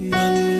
远。